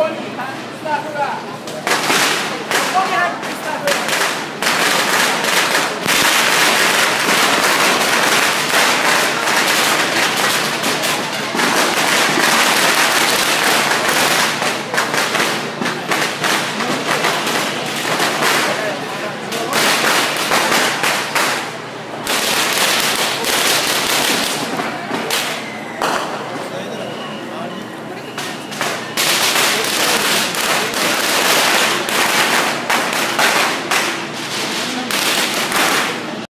Stop it